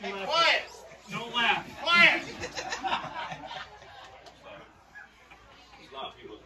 Get your hey, quiet! Don't laugh. Quiet! A lot of people.